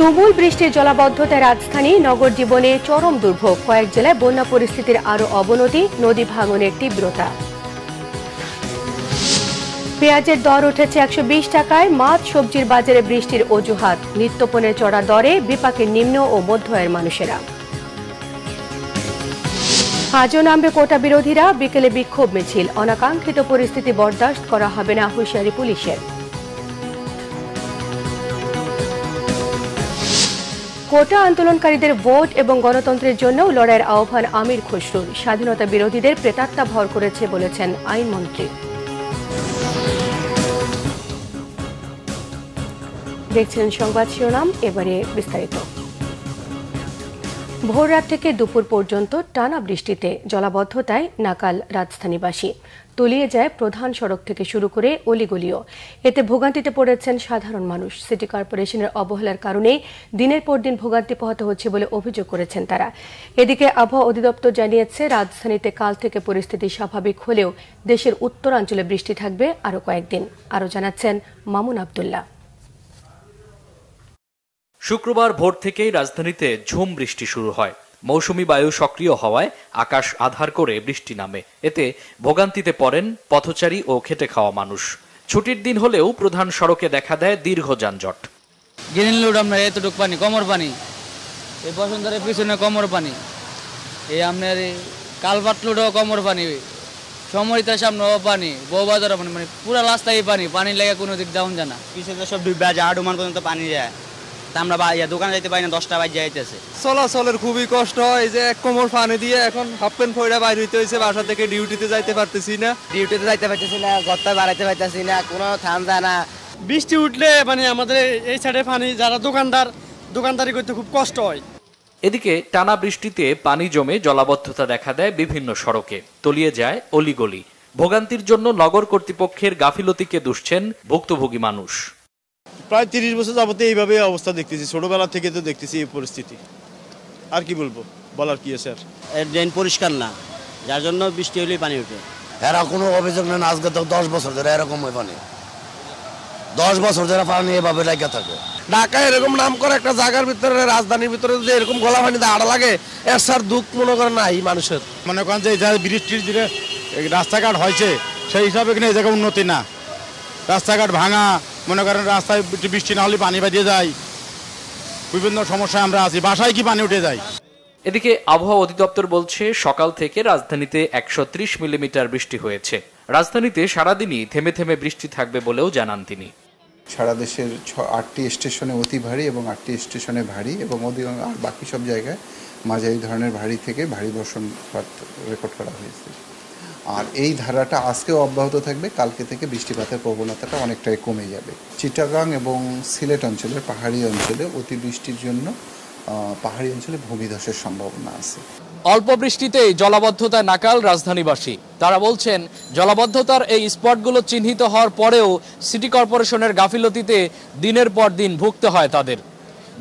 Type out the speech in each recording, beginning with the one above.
তুমুল বৃষ্টির জলাবদ্ধতায় রাজধানী নগর জীবনে চরম দুর্ভোগ। কয়েক জেলায় বন্যা পরিস্থিতির আরও অবনতি, নদী ভাঙনের তীব্রতা। পেঁয়াজের দর উঠেছে একশো বিশ টাকায়, মাছ, সবজির বাজারে বৃষ্টির অজুহাত। নিত্যপণের চড়া দরে বিপাকের নিম্ন ও মধ্য আয়ের মানুষেরা। আজও নামবে কোটা বিরোধীরা, বিকেলে বিক্ষোভ মিছিল। অনাকাঙ্ক্ষিত পরিস্থিতি বরদাস্ত করা হবে না হুঁশিয়ারি পুলিশের। কোটা আন্দোলনকারীদের ভোট এবং গণতন্ত্রের জন্য লড়াইয়ের আহ্বান আমির খসরুল স্বাধীনতা বিরোধীদের প্রেতাত্মা ভর করেছে বলেছেন আইনমন্ত্রী। দেখছেন সংবাদ শিরোনাম, এবারে বিস্তারিত। ভোররাত থেকে দুপুর পর্যন্ত টানা বৃষ্টিতে জলাবদ্ধতায় নাকাল রাজধানীবাসী। তলিয়ে যায় প্রধান সড়ক থেকে শুরু করে অলিগলিও। এতে ভোগান্তিতে পড়েছেন সাধারণ মানুষ। সিটি কর্পোরেশনের অবহেলার কারণে দিনের পর দিন ভোগান্তি পোহাতে হচ্ছে বলে অভিযোগ করেছেন তারা। এদিকে আবহাওয়া অধিদপ্তর জানিয়েছে, রাজধানীতে কাল থেকে পরিস্থিতি স্বাভাবিক হলেও দেশের উত্তরাঞ্চলে বৃষ্টি থাকবে আরও কয়েকদিন। আরও জানাচ্ছেন মামুন আবদুল্লাহ। শুক্রবার ভোর থেকেই রাজধানীতে ঝুম বৃষ্টি শুরু হয়। মৌসুমি বায়ু সক্রিয় হওয়ায় আকাশ আধার করে বৃষ্টি নামে। এতে ভোগান্তিতে পড়েন পথচারী ও খেটে খাওয়া মানুষ। ছুটির দিন হলেও প্রধান সড়কে দেখা দেয় দীর্ঘ যানজট। গ্রিন লোড আপনার এতটুক পানি কমর পানি। এই বসন্তের পিছনে কমর পানি। এই আপনার কালপাট লোডও কমর পানি। সমরিতার সামনেও পানি বউবাজারও পানি মানে পুরো রাস্তায় পানি। পানি লেগে কোনো দিক ডাউন যায় না। পিছনে সব ডুবে যায় আডুমান পর্যন্ত পানি যায়। তা আমরা বা- দোকানে যাইতে পারি না দশটা বাজে যাইতেছে। চলাচলের খুবই কষ্ট হয় যে এক কোমর পানি দিয়ে এখন হাফ প্যান্ট ফইরা বাইর হইতে হয়েছে বাসা থেকে ডিউটিতে যাইতে পারতেছি না। ডিউটিতে যাইতে পারতেছি না গর্তে বাড়াইতে পারতেছি না কোনো যায় না। বৃষ্টি উঠলে মানে আমাদের এই সাইডে পানি যারা দোকানদার দোকানদারি করতে খুব কষ্ট হয়। এদিকে টানা বৃষ্টিতে পানি জমে জলাবদ্ধতা দেখা দেয় বিভিন্ন সড়কে। তলিয়ে যায় অলিগলি। ভোগান্তির জন্য নগর কর্তৃপক্ষের গাফিলতিকে দুষছেন ভুক্তভোগী মানুষ। প্রায় তিরিশ বছর যাবতে এইভাবে অবস্থা দেখতেছি। ছোটবেলা থেকে তো দেখতেছি এই পরিস্থিতি। আর কি বলব? বলার কি আছে আর? ড্রেন পরিষ্কার না। যার জন্য বৃষ্টি হলেই পানি উঠে এরা কোনো অভিযোগ নেই না আজকে তো দশ বছর ধরে এরকম হয় পানি। দশ বছর ধরে পানি এভাবে লেগে থাকে। ঢাকা এরকম নাম করে একটা জায়গার ভিতরে রাজধানীর ভিতরে যদি এরকম গলা পানিতে আড়া লাগে এর স্যার দুঃখ মনে করে নাই মানুষের? মনে করেন যে জায়গায় বৃষ্টির যে রাস্তাঘাট হয়েছে সেই হিসাবে কিনা এই জায়গায় উন্নতি না। রাস্তাঘাট ভাঙা মনে করেন রাস্তায় বৃষ্টি না হলে পানি বাজিয়ে যায়। বিভিন্ন সমস্যায় আমরা আছি। বাসায় কি পানি উঠে যায়? এদিকে আবহাওয়া অধিদপ্তর বলছে সকাল থেকে রাজধানীতে একশো ত্রিশ মিলিমিটার বৃষ্টি হয়েছে। রাজধানীতে সারাদিনই থেমে থেমে বৃষ্টি থাকবে বলেও জানান তিনি। সারা দেশের ছ আটটি স্টেশনে অতি ভারী এবং আটটি স্টেশনে ভারী এবং অধিকাংশ আর বাকি সব জায়গায় মাঝারি ধরনের ভারী থেকে ভারী বর্ষণপাত রেকর্ড করা হয়েছে। আর এই ধারাটা আজকেও অব্যাহত থাকবে, কালকে থেকে বৃষ্টিপাতের প্রবণতাটা অনেকটাই কমে যাবে। চিটাগাং এবং সিলেট অঞ্চলের পাহাড়ি অঞ্চলে অতিবৃষ্টির জন্য পাহাড়ি অঞ্চলে ভূমিধসের সম্ভাবনা আছে। অল্প বৃষ্টিতেই জলাবদ্ধতায় নাকাল রাজধানীবাসী। তারা বলছেন, জলাবদ্ধতার এই স্পটগুলো চিহ্নিত হওয়ার পরেও সিটি কর্পোরেশনের গাফিলতিতে দিনের পর দিন ভুগতে হয় তাদের।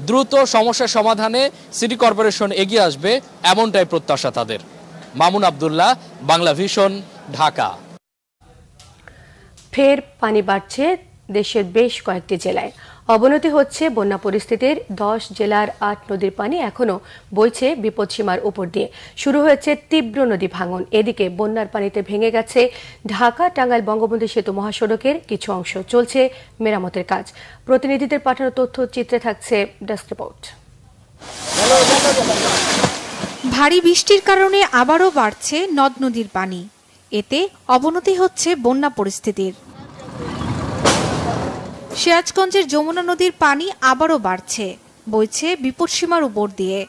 দ্রুত সমস্যা সমাধানে সিটি কর্পোরেশন এগিয়ে আসবে, এমনটাই প্রত্যাশা তাদের। মামুন আবদুল্লাহ, বাংলা ভিশন, ঢাকা। ফের পানি বাড়ছে দেশের বেশ কয়েকটি জেলায়। অবনতি হচ্ছে বন্যা পরিস্থিতির। দশ জেলার আট নদীর পানি এখনও বইছে বিপদসীমার উপর দিয়ে। শুরু হয়েছে তীব্র নদী ভাঙন। এদিকে বন্যার পানিতে ভেঙে গেছে ঢাকা, টাঙ্গাইল, বঙ্গবন্ধু সেতু মহাসড়কের কিছু অংশ। চলছে মেরামতের কাজ। প্রতিনিধিদের পাঠানো তথ্য চিত্রে থাকছে ডেস্ক রিপোর্ট। ভারী বৃষ্টির কারণে আবারও বাড়ছে নদ নদীর পানি। এতে অবনতি হচ্ছে বন্যা পরিস্থিতির। সিরাজগঞ্জের যমুনা নদীর পানি আবারও বাড়ছে, বইছে বিপদসীমার উপর দিয়ে।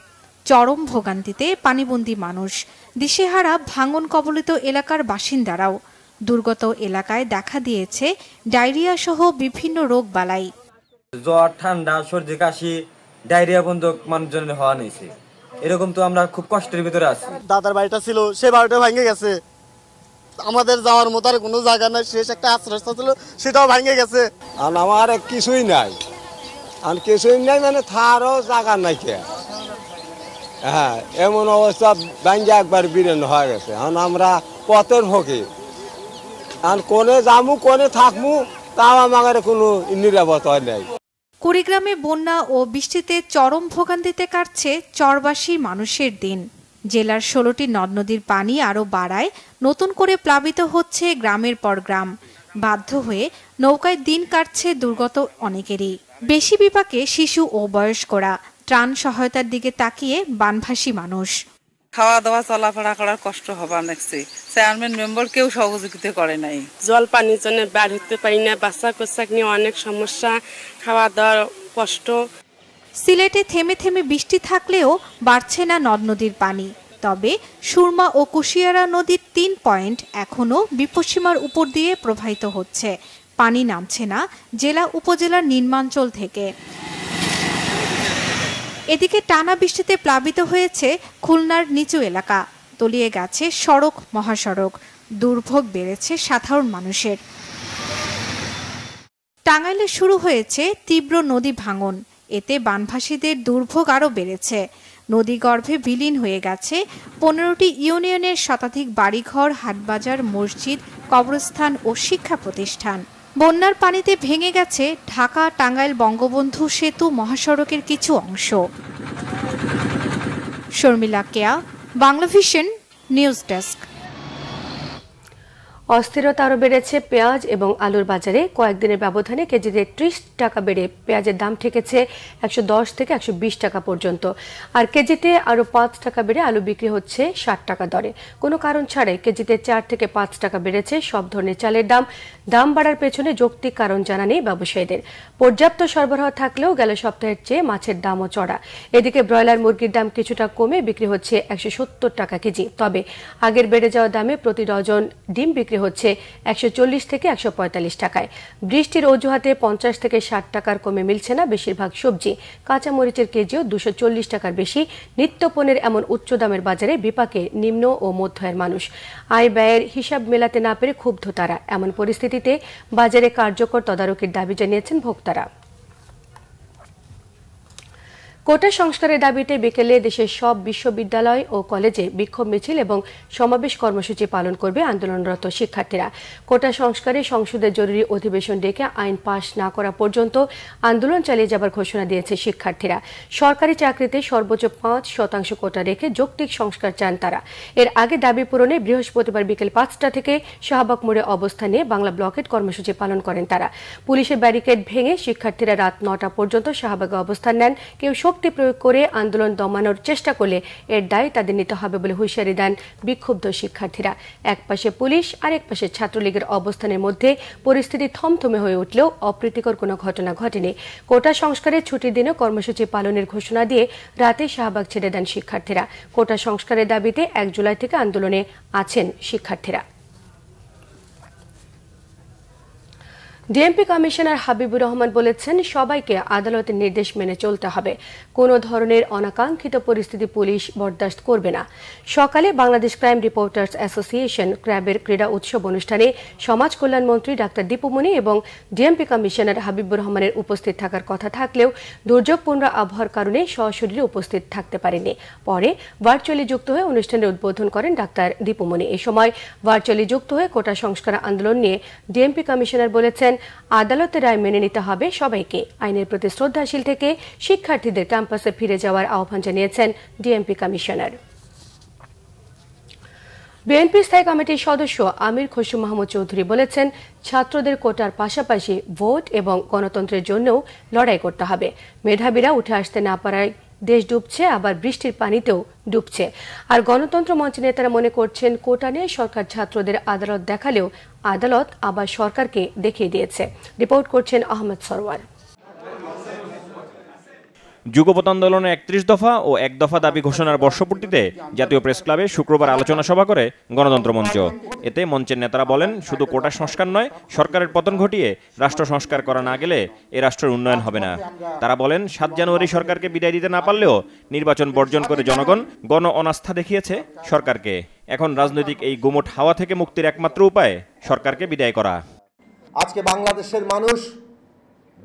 চরম ভোগান্তিতে পানিবন্দী মানুষ, দিশেহারা ভাঙন কবলিত এলাকার বাসিন্দারাও দুর্গত এলাকায় দেখা দিয়েছে ডায়রিয়া সহ বিভিন্ন রোগ বালাই। জ্বর, ঠান্ডা, সর্দি, কাশি, ডায়রিয়া বন্ধ মানুষজনের হওয়া নিয়েছে। এরকম তো আমরা খুব কষ্টের ভিতরে আছি। দাদার বাড়িটা ছিল সে বাড়িটা ভেঙে গেছে। আমাদের যাওয়ার মতো আর কোনো জায়গা নাই শেষ একটা আশ্রয় ছিল সেটাও ভেঙে গেছে। আর আমার কিছুই নাই। আর কিছুই নাই মানে থারও জায়গা নাই কে। হ্যাঁ এমন অবস্থা ব্যাঙ্গে একবার বিরেন হয়ে গেছে। এখন আমরা পথের ফকির আর কোনে যামু কোনে থাকমু তাও আমাদের কোনো নিরাপত্তা নেই। কুড়িগ্রামে বন্যা ও বৃষ্টিতে চরম ভোগান্তিতে কাটছে চরবাসী মানুষের দিন। জেলার ষোলোটি নদ নদীর পানি আরও বাড়ায়, নতুন করে প্লাবিত হচ্ছে গ্রামের পর গ্রাম। বাধ্য হয়ে নৌকায় দিন কাটছে দুর্গত অনেকেরই। বেশি বিপাকে শিশু ও বয়স্করা। ত্রাণ সহায়তার দিকে তাকিয়ে বানভাসী মানুষ। খাওয়া দাওয়া চলাফেরা করার কষ্ট হবার দেখছি চেয়ারম্যান মেম্বার কেউ সহযোগিতা করে নাই। জল পানির জন্য বার হতে পারি না বাচ্চা কোচ্চাক নিয়ে অনেক সমস্যা খাওয়া দাওয়ার কষ্ট। সিলেটে থেমে থেমে বৃষ্টি থাকলেও বাড়ছে না নদ নদীর পানি। তবে সুরমা ও কুশিয়ারা নদীর তিন পয়েন্ট এখনও বিপদসীমার উপর দিয়ে প্রবাহিত হচ্ছে। পানি নামছে না জেলা উপজেলার নির্মাঞ্চল থেকে। এদিকে টানা বৃষ্টিতে প্লাবিত হয়েছে খুলনার নিচু এলাকা। তলিয়ে গেছে সড়ক, মহাসড়ক। দুর্ভোগ বেড়েছে সাধারণ মানুষের। টাঙ্গাইলে শুরু হয়েছে তীব্র নদী ভাঙন। এতে বানভাসীদের দুর্ভোগ আরও বেড়েছে। নদীগর্ভে বিলীন হয়ে গেছে পনেরোটি ইউনিয়নের শতাধিক বাড়িঘর, হাটবাজার, মসজিদ, কবরস্থান ও শিক্ষা প্রতিষ্ঠান। বন্যার পানিতে ভেঙে গেছে ঢাকা, টাঙ্গাইল বঙ্গবন্ধু সেতু মহাসড়কের কিছু অংশ। Sharmila Keya, Bangla Vision, news desk. অস্থিরতা আরও বেড়েছে পেঁয়াজ এবং আলুর বাজারে। কয়েকদিনের ব্যবধানে কেজিতে ত্রিশ টাকা বেড়ে পেঁয়াজের দাম ঠেকেছে একশো দশ থেকে একশো বিশ টাকা পর্যন্ত। আর কেজিতে আরও পাঁচ টাকা বেড়ে আলু বিক্রি হচ্ছে ষাট টাকা দরে। কোনো কারণ ছাড়াই কেজিতে চার থেকে পাঁচ টাকা বেড়েছে সব ধরনের চালের দাম। দাম বাড়ার পেছনে যৌক্তিক কারণ জানা নেই ব্যবসায়ীদের। পর্যাপ্ত সরবরাহ থাকলেও গেল সপ্তাহের চেয়ে মাছের দামও চড়া। এদিকে ব্রয়লার মুরগির দাম কিছুটা কমে বিক্রি হচ্ছে একশো সত্তর টাকা কেজি। তবে আগের বেড়ে যাওয়া দামে প্রতি ডজন ডিম বিক্রি হচ্ছে একশো চল্লিশ থেকে একশো পঁয়তাল্লিশ টাকায়। বৃষ্টির অজুহাতে পঞ্চাশ থেকে ষাট টাকার কমে মিলছে না বেশিরভাগ সবজি। কাঁচামরিচের কেজিও দুশো টাকার বেশি। নিত্যপণের এমন উচ্চ দামের বাজারে বিপাকে নিম্ন ও মধ্যয়ের মানুষ। আয় ব্যয়ের হিসাব মেলাতে না পেরে ক্ষুব্ধ তারা। এমন পরিস্থিতিতে বাজারে কার্যকর তদারকির দাবি জানিয়েছেন ভোক্তারা। কোটা সংস্কারের দাবিতে বিকেলে দেশের সব বিশ্ববিদ্যালয় ও কলেজে বিক্ষোভ মিছিল এবং সমাবেশ কর্মসূচি পালন করবে আন্দোলনরত শিক্ষার্থীরা। কোটা সংস্কারে সংসদের জরুরি অধিবেশন ডেকে আইন পাশ না করা পর্যন্ত আন্দোলন চালিয়ে যাবার ঘোষণা দিয়েছে শিক্ষার্থীরা। সরকারি চাকরিতে সর্বোচ্চ পাঁচ শতাংশ কোটা রেখে যৌক্তিক সংস্কার চান তারা। এর আগে দাবি পূরণে বৃহস্পতিবার বিকেল পাঁচটা থেকে শাহবাগ মোড়ে অবস্থান নিয়ে বাংলা ব্লকেট কর্মসূচি পালন করেন তারা। পুলিশের ব্যারিকেড ভেঙে শিক্ষার্থীরা রাত নটা পর্যন্ত শাহবাগে অবস্থান নেন। কেউ শক্তি প্রয়োগ করে আন্দোলন দমানোর চেষ্টা করলে এর দায় তাদের নিতে হবে বলে হুঁশিয়ারি দেন বিক্ষুব্ধ শিক্ষার্থীরা। এক পাশে পুলিশ আর এক পাশে ছাত্রলীগের অবস্থানের মধ্যে পরিস্থিতি থমথমে হয়ে উঠলেও অপ্রীতিকর কোনো ঘটনা ঘটেনি। কোটা সংস্কারের ছুটির দিনে কর্মসূচি পালনের ঘোষণা দিয়ে রাতে শাহবাগ ছেড়ে দেন শিক্ষার্থীরা। কোটা সংস্কারের দাবিতে এক জুলাই থেকে আন্দোলনে আছেন শিক্ষার্থীরা। ডিএমপি কমিশনার হাবিবুর রহমান বলেছেন, সবাইকে আদালতের নির্দেশ মেনে চলতে হবে। কোনো ধরনের অনাকাঙ্ক্ষিত পরিস্থিতি পুলিশ বরদাস্ত করবে না। সকালে বাংলাদেশ ক্রাইম রিপোর্টার্স অ্যাসোসিয়েশন ক্র্যাবের ক্রীড়া উৎসব অনুষ্ঠানে সমাজ কল্যাণ মন্ত্রী ডাক্তার দীপুমণি এবং ডিএমপি কমিশনার হাবিবুর রহমানের উপস্থিত থাকার কথা থাকলেও দুর্যোগপূর্ণ আবহাওয়ার কারণে সশরীরে উপস্থিত থাকতে পারেনি পরে ভার্চুয়ালি যুক্ত হয়ে অনুষ্ঠানের উদ্বোধন করেন ডাক্তার দীপুমণি এ সময় ভার্চুয়ালি যুক্ত হয়ে কোটা সংস্কার আন্দোলন নিয়ে ডিএমপি কমিশনার বলেছেন আদালতের রায় মেনে নিতে হবে সবাইকে। আইনের প্রতি শ্রদ্ধাশীল থেকে শিক্ষার্থীদের ক্যাম্পাসে ফিরে যাওয়ার আহ্বান জানিয়েছেন ডিএমপি কমিশনার। বিএনপি স্থায়ী কমিটির সদস্য আমির খসরু মাহমুদ চৌধুরী বলেছেন, ছাত্রদের কোটার পাশাপাশি ভোট এবং গণতন্ত্রের জন্যও লড়াই করতে হবে। মেধাবীরা উঠে আসতে না পারায় দেশ ডুবছে, আবার বৃষ্টির পানিতেও ডুবছে। আর গণতন্ত্র মঞ্চের নেতারা মনে করছেন, কোটা নিয়ে সরকার ছাত্রদের আদালত দেখালেও আদালত আবার সরকারকে দেখিয়ে দিয়েছে। রিপোর্ট করছেন আহমেদ সরওয়ার। যুগপৎ আন্দোলনের একত্রিশ দফা ও এক দফা দাবি ঘোষণার বর্ষপূর্তিতে জাতীয় প্রেস ক্লাবে শুক্রবার আলোচনা সভা করে গণতন্ত্র মঞ্চ। এতে মঞ্চের নেতারা বলেন, শুধু কোটা সংস্কার নয়, সরকারের পতন ঘটিয়ে রাষ্ট্র সংস্কার করা না গেলে এ রাষ্ট্রের উন্নয়ন হবে না। তারা বলেন, সাত জানুয়ারি সরকারকে বিদায় দিতে না পারলেও নির্বাচন বর্জন করে জনগণ গণ অনাস্থা দেখিয়েছে সরকারকে। এখন রাজনৈতিক এই গুমট হাওয়া থেকে মুক্তির একমাত্র উপায় সরকারকে বিদায় করা। আজকে বাংলাদেশের মানুষ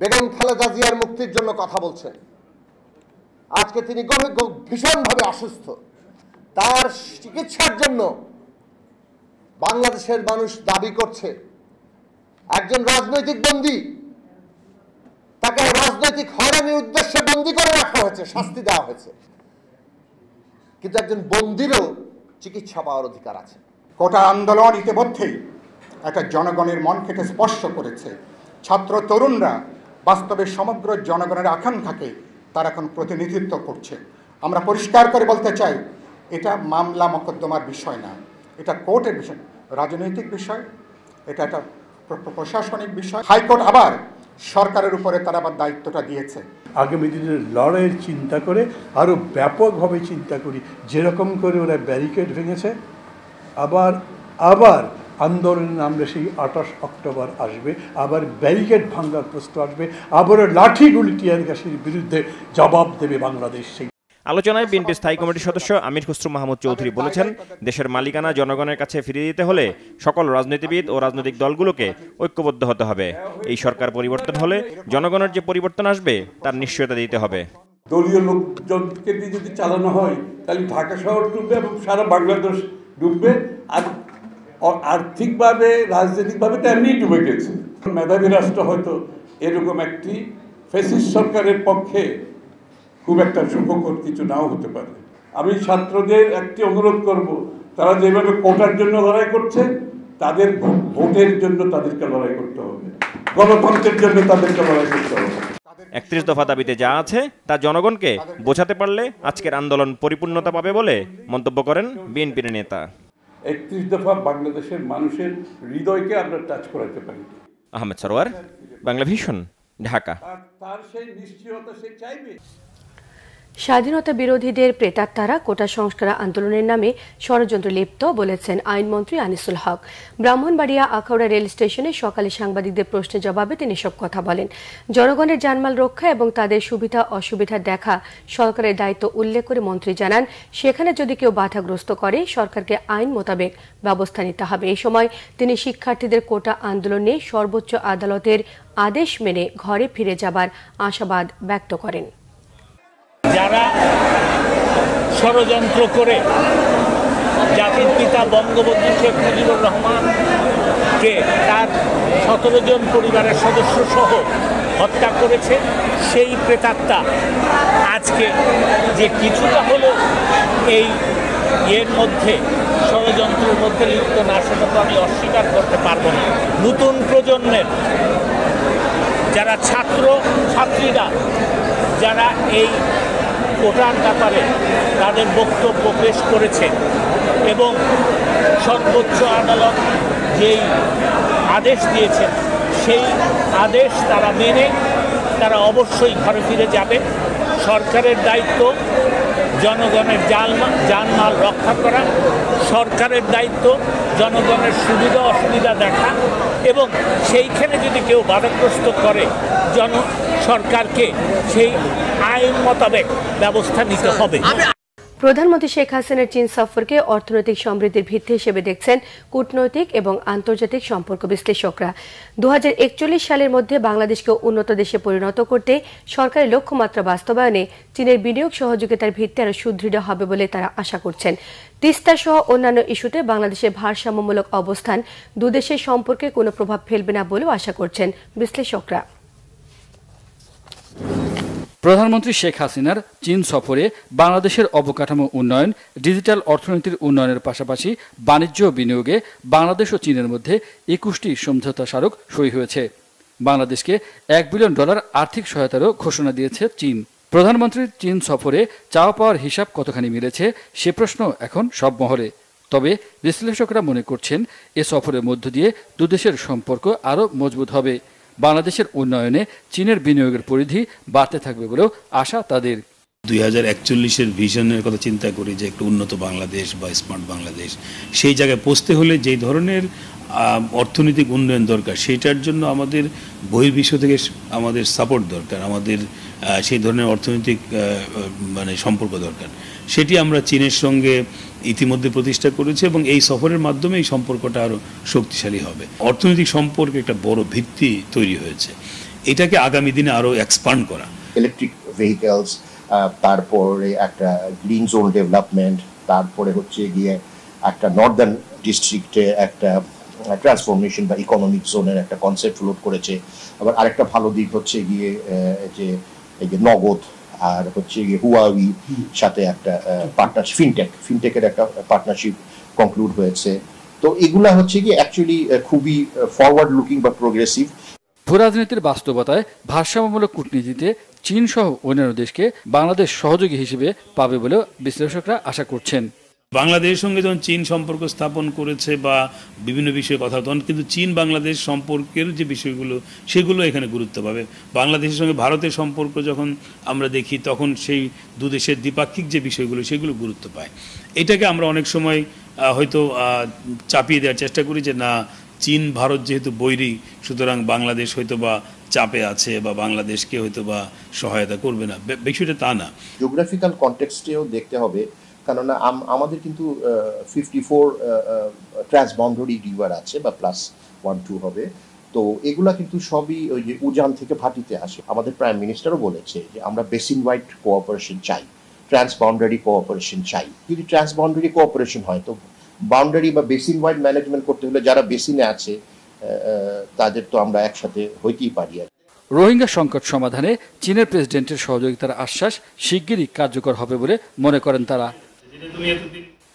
বেগম খালেদা জিয়ার মুক্তির জন্য কথা বলছেন। আজকে তিনি ভীষণভাবে অসুস্থ। তার চিকিৎসার জন্য বাংলাদেশের মানুষ দাবি করছে, একজন রাজনৈতিক বন্দী, তাকে রাজনৈতিক হয়রানির উদ্দেশ্যে বন্দি করে রাখা হয়েছে, শাস্তি দেওয়া হয়েছে। কিন্তু একজন বন্দিরও চিকিৎসা পাওয়ার অধিকার আছে। কোটা আন্দোলন ইতিমধ্যেই একটা জনগণের মন কেটে স্পর্শ করেছে। ছাত্র তরুণরা বাস্তবে সমগ্র জনগণের আকাঙ্ক্ষাকে তারা এখন প্রতিনিধিত্ব করছে। আমরা পরিষ্কার করে বলতে চাই, এটা মামলা মকদ্দমার বিষয় না। এটা কোর্টের বিষয়, রাজনৈতিক বিষয়। এটা একটা প্রশাসনিক বিষয়। হাইকোর্ট আবার সরকারের উপরে তারা আবার দায়িত্বটা দিয়েছে। আগামী দিনের লড়াইয়ের চিন্তা করে আরও ব্যাপকভাবে চিন্তা করি। যেরকম করে ওরা ব্যারিকেড ভেঙেছে, আবার আবার আন্দোলনের নামলে সেই আঠাশ অক্টোবর আসবে আবার ব্যারিকেড ভাঙ্গার প্রশ্ন আসবে আবারও লাঠি গুলি টিয়ার গ্যাসের বিরুদ্ধে জবাব দেবে বাংলাদেশ। সেই আলোচনায় বিএনপি স্থায়ী কমিটির সদস্য আমির খুসরু মাহমুদ চৌধুরী বলেছেন দেশের মালিকানা জনগণের কাছে ফিরিয়ে দিতে হলে সকল রাজনীতিবিদ ও রাজনৈতিক দলগুলোকে ঐক্যবদ্ধ হতে হবে। এই সরকার পরিবর্তন হলে জনগণের যে পরিবর্তন আসবে তার নিশ্চয়তা দিতে হবে। দলীয় লোকজনকে দিয়ে যদি চালানো হয় তাহলে ঢাকা শহর ডুববে এবং সারা বাংলাদেশ ডুববে। আর আর্থিকভাবে, রাজনৈতিকভাবে তো এমনিই ডুবে গেছে। মেধাবী রাষ্ট্র হয়তো এরকম একটি ফেসিস সরকারের পক্ষে খুব একটা সুখকর কিছু নাও হতে পারে। আমি ছাত্রদের একটি অনুরোধ করব, তারা যেভাবে কোটার জন্য লড়াই করছে, তাদের ভোটের জন্য তাদেরকে লড়াই করতে হবে। গণতন্ত্রের জন্য তাদেরকে লড়াই করতে হবে। একত্রিশ দফা দাবিতে যা আছে, তা জনগণকে বোঝাতে পারলে আজকের আন্দোলন পরিপূর্ণতা পাবে বলে মন্তব্য করেন বিএনপির নেতা। একত্রিশ দফা বাংলাদেশের মানুষের হৃদয়কে আমরা টাচ করাতে পারি। আহমেদ সরোয়ার বাংলা ভিশন ঢাকা। তার সেই নিশ্চয়তা সে চাইবে। স্বাধীনতা বিরোধীদের প্রেতাত্মারা কোটা সংস্কার আন্দোলনের নামে ষড়যন্ত্র লিপ্ত বলেছেন আইনমন্ত্রী আনিসুল হক। ব্রাহ্মণবাড়িয়া আখাউড়া রেল স্টেশনে সকালে সাংবাদিকদের প্রশ্নের জবাবে তিনি সব কথা বলেন। জনগণের জানমাল রক্ষা এবং তাদের সুবিধা অসুবিধা দেখা সরকারের দায়িত্ব উল্লেখ করে মন্ত্রী জানান, সেখানে যদি কেউ বাধাগ্রস্ত করে, সরকারকে আইন মোতাবেক ব্যবস্থা নিতে হবে। এই সময় তিনি শিক্ষার্থীদের কোটা আন্দোলনে সর্বোচ্চ আদালতের আদেশ মেনে ঘরে ফিরে যাবার আশাবাদ ব্যক্ত করেন। যারা ষড়যন্ত্র করে জাতির পিতা বঙ্গবন্ধু শেখ মুজিবুর রহমানকে তার সতেরো জন পরিবারের সদস্য সহ হত্যা করেছে, সেই প্রেতাত্মা আজকে যে কিছুটা হলো এই এর মধ্যে, ষড়যন্ত্রের মধ্যে লিপ্ত না, সেটা তো আমি অস্বীকার করতে পারব না। নতুন প্রজন্মের যারা ছাত্র, ছাত্রীরা, যারা এই কোটার ব্যাপারে তাদের বক্তব্য পেশ করেছে এবং সর্বোচ্চ আদালত যেই আদেশ দিয়েছেন, সেই আদেশ তারা মেনে, তারা অবশ্যই ঘরে ফিরে যাবে। সরকারের দায়িত্ব জনগণের জাল জানমাল রক্ষা করা সরকারের দায়িত্ব জনগণের সুবিধা অসুবিধা দেখা এবং সেইখানে যদি কেউ বাধাগ্রস্ত করে জন সরকারকে সেই আইন মোতাবেক ব্যবস্থা নিতে হবে। প্রধানমন্ত্রী শেখ হাসিনার চীন সফরকে অর্থনৈতিক সমৃদ্ধির ভিত্তি হিসেবে দেখছেন কূটনৈতিক এবং আন্তর্জাতিক সম্পর্ক বিশ্লেষকরা। দু হাজার একচল্লিশ সালের মধ্যে বাংলাদেশকে উন্নত দেশে পরিণত করতে সরকারের লক্ষ্যমাত্রা বাস্তবায়নে চীনের বিনিয়োগ সহযোগিতার ভিত্তি আরও সুদৃঢ় হবে বলে তারা আশা করছেন। তিস্তা সহ অন্যান্য ইস্যুতে বাংলাদেশের ভারসাম্যমূলক অবস্থান দুদেশের সম্পর্কে কোনো প্রভাব ফেলবে না বলেও আশা করছেন বিশ্লেষকরা। প্রধানমন্ত্রী শেখ হাসিনার চীন সফরে বাংলাদেশের অবকাঠামো উন্নয়ন, ডিজিটাল অর্থনীতির উন্নয়নের পাশাপাশি বাণিজ্য বিনিয়োগে বাংলাদেশ ও চীনের মধ্যে একুশটি সমঝোতা স্মারক সই হয়েছে। বাংলাদেশকে এক বিলিয়ন ডলার আর্থিক সহায়তারও ঘোষণা দিয়েছে চীন। প্রধানমন্ত্রীর চীন সফরে চাওয়া পাওয়ার হিসাব কতখানি মিলেছে সে প্রশ্ন এখন সব মহলে। তবে বিশ্লেষকরা মনে করছেন, এ সফরের মধ্য দিয়ে দুদেশের সম্পর্ক আরও মজবুত হবে। বাংলাদেশের উন্নয়নে চীনের বিনিয়োগের পরিধি বাড়তে থাকবে বলেও আশা তাদের। দুই হাজার একচল্লিশের ভিশনের কথা চিন্তা করি যে একটা উন্নত বাংলাদেশ বা স্মার্ট বাংলাদেশ, সেই জায়গায় পৌঁছতে হলে যেই ধরনের অর্থনৈতিক উন্নয়ন দরকার, সেইটার জন্য আমাদের বহির্বিশ্ব থেকে আমাদের সাপোর্ট দরকার, আমাদের সেই ধরনের অর্থনৈতিক মানে সম্পর্ক দরকার। সেটি আমরা চীনের সঙ্গে ইতিমধ্যে প্রতিষ্ঠা করেছে এবং এই সফরের মাধ্যমে এই সম্পর্কটা আরও শক্তিশালী হবে। অর্থনৈতিক সম্পর্কে একটা বড় ভিত্তি তৈরি হয়েছে। এটাকে আগামী দিনে আরও এক্সপান্ড করা। ইলেকট্রিক ভেহিকেলস তারপরে একটা গ্রিন জোন ডেভেলপমেন্ট তারপরে হচ্ছে গিয়ে একটা নর্দার্ন ডিস্ট্রিক্টে একটা ট্রান্সফরমেশন বা ইকোনমিক জোনের একটা কনসেপ্ট ফ্লোট করেছে। আবার আরেকটা ভালো দিক হচ্ছে গিয়ে যে এই যে নগদ আর হচ্ছে গিয়ে হুয়াউই সাথে একটা পার্টনারশিপ ফিনটেক ফিনটেকের একটা পার্টনারশিপ কনক্লুড হয়েছে। তো এগুলা হচ্ছে কি অ্যাকচুয়ালি খুবই ফরওয়ার্ড লুকিং বা প্রোগ্রেসিভ ভূরাজনীতির বাস্তবতায় ভারসাম্যমূলক কূটনীতিতে চীন সহ অন্যান্য দেশকে বাংলাদেশ সহযোগী হিসেবে পাবে বলেও বিশ্লেষকরা আশা করছেন। বাংলাদেশের সঙ্গে যখন চীন সম্পর্ক স্থাপন করেছে বা বিভিন্ন বিষয়ে কথা তখন কিন্তু চীন বাংলাদেশ সম্পর্কের যে বিষয়গুলো, সেগুলো এখানে গুরুত্ব পাবে। বাংলাদেশের সঙ্গে ভারতের সম্পর্ক যখন আমরা দেখি, তখন সেই দু দেশের দ্বিপাক্ষিক যে বিষয়গুলো, সেগুলো গুরুত্ব পায়। এটাকে আমরা অনেক সময় হয়তো চাপিয়ে দেওয়ার চেষ্টা করি যে না, চীন, ভারত যেহেতু বৈরী, সুতরাং বাংলাদেশ হয়তো বা চাপে আছে বা বাংলাদেশকে হয়তো বা সহায়তা করবে না। বিষয়টা তা না। জিওগ্রাফিক্যাল কনটেক্সটেও দেখতে হবে কেননা আম- আমাদের কিন্তু ফিফটি ফোর ট্রান্সবাউন্ডারি রিভার আছে বা প্লাস ওয়ান টু হবে। তো এগুলা কিন্তু সবই ওই যে উজান থেকে ভাটিতে আসে। আমাদের প্রাইম মিনিস্টারও বলেছে যে আমরা বেসিন ওয়াইড কোঅপারেশন চাই ট্রান্সবাউন্ডারি কোঅপারেশন চাই। যদি ট্রান্সবাউন্ডারি কোঅপারেশন হয়, তো বাউন্ডারি বা বেসিন ওয়াইড ম্যানেজমেন্ট করতে হলে যারা বেসিনে আছে তাদের তো আমরা একসাথে হইতেই পারি আর। রোহিঙ্গা সংকট সমাধানে চীনের প্রেসিডেন্টের সহযোগিতার আশ্বাস শিগগিরই কার্যকর হবে বলে মনে করেন তারা।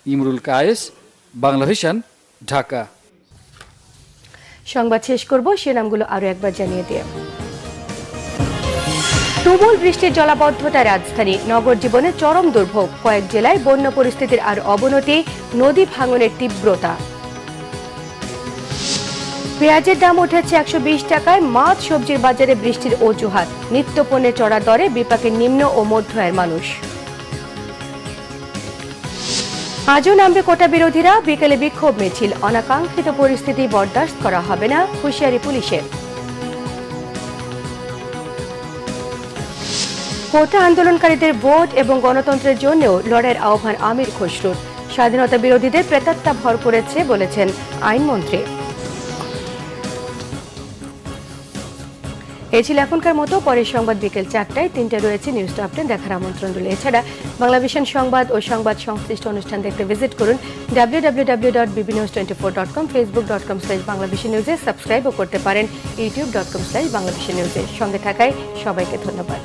ইমরুল কায়েস বাংলা ভিশন ঢাকা। সংবাদ শেষ করব সে নামগুলো আরও একবার জানিয়ে দিয়ে। তুমুল বৃষ্টির জলাবদ্ধতা রাজধানী নগর জীবনে চরম দুর্ভোগ। কয়েক জেলায় বন্যা পরিস্থিতির আর অবনতি নদী ভাঙনের তীব্রতা। পেঁয়াজের দাম উঠেছে একশো বিশ টাকায় মাছ সবজির বাজারে বৃষ্টির অজুহাত। নিত্য পণ্যের চড়া দরে বিপাকে নিম্ন ও মধ্য আয়ের মানুষ। আজও নামবে কোটা বিরোধীরা। বিকেলে বিক্ষোভ মিছিল। অনাকাঙ্ক্ষিত পরিস্থিতি বরদাস্ত করা হবে না হুঁশিয়ারি পুলিশের। কোটা আন্দোলনকারীদের ভোট এবং গণতন্ত্রের জন্যও লড়াইয়ের আহ্বান আমির খসরুর স্বাধীনতা বিরোধীদের প্রেতাত্মা ভর করেছে বলেছেন আইনমন্ত্রী। এই ছিল এখনকার মতো, পরের সংবাদ বিকেল চারটায়। তিনটে রয়েছে নিউজ আপডেট দেখার আমন্ত্রণ রইল। এছাড়া বাংলা ভিশন সংবাদ ও সংবাদ সংশ্লিষ্ট অনুষ্ঠান দেখতে ভিজিট করুন W W W dot BB news twenty four dot com Facebook dot com slash Bangla Vision নিউজে সাবস্ক্রাইবও করতে পারেন YouTube dot com slash Bangla Vision নিউজে সঙ্গে থাকায় সবাইকে ধন্যবাদ।